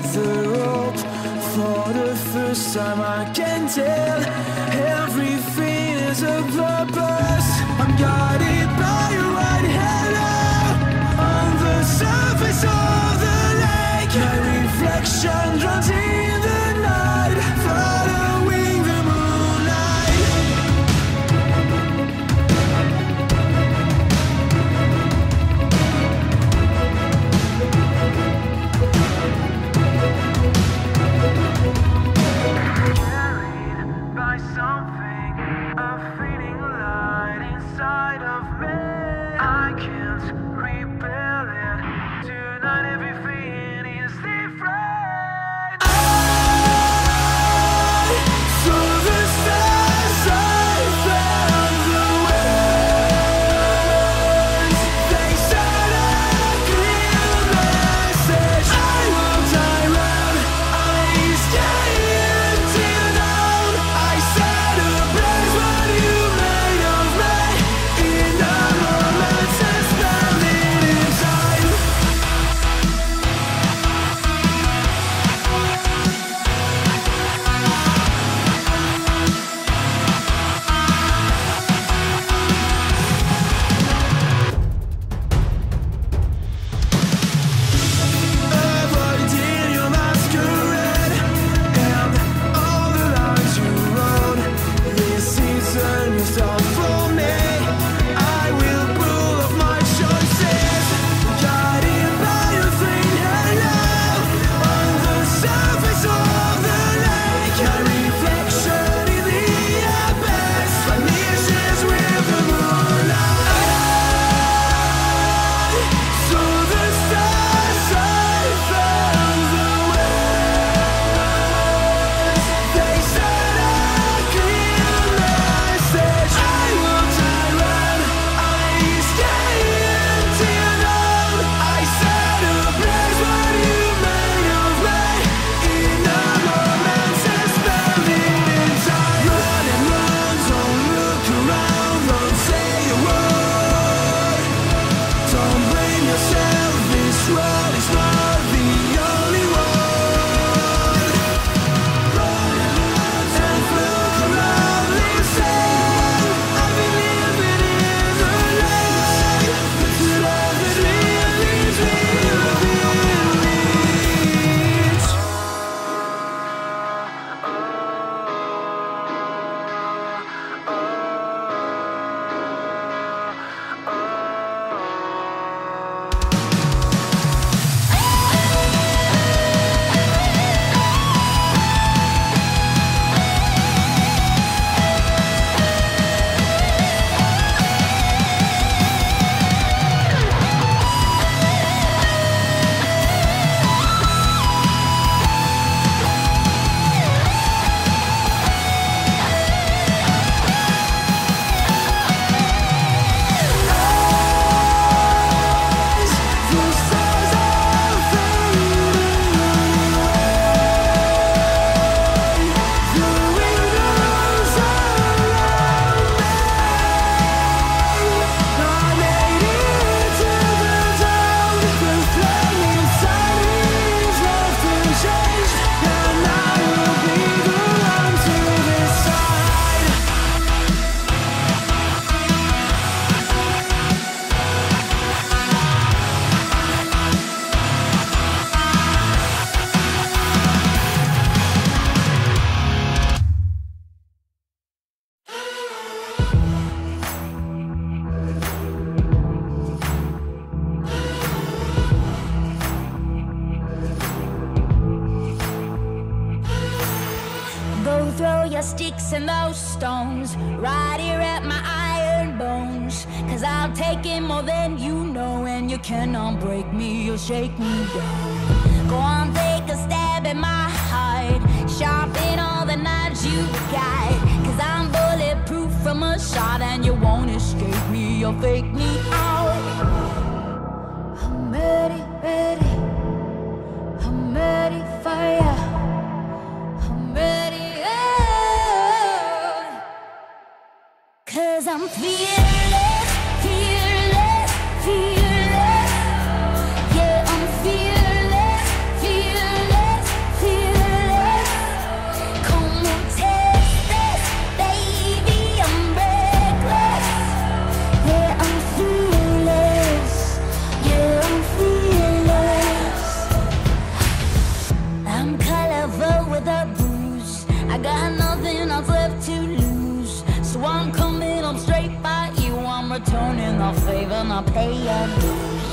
ever rope For the first time I can tell Everything is a purpose I'm God of me. I can't. song sticks and those stones right here at my iron bones. Cause I'll take it more than you know, and you cannot break me or shake me down. Go on, take a stab at my heart, sharpen all the knives you got. Cause I'm bulletproof from a shot, and you won't escape me or fake me out. na peia do